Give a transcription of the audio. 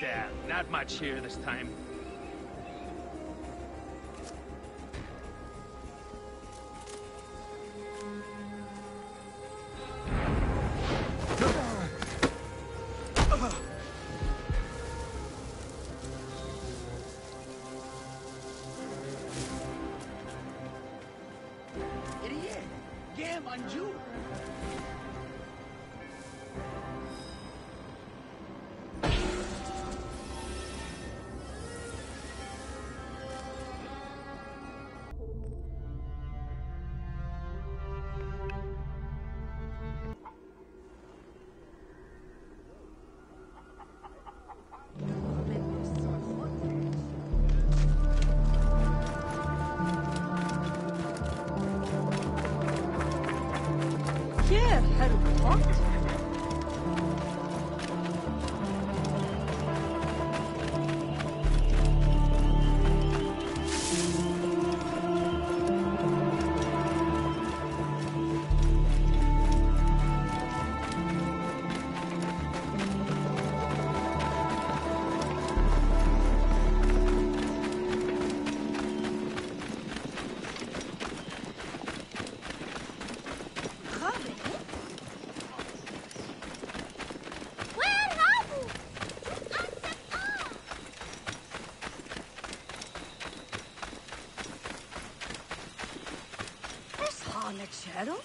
Yeah, not much here this time. Idiot! Game Anju! Yeah, had what? On the channel?